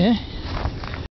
Yeah.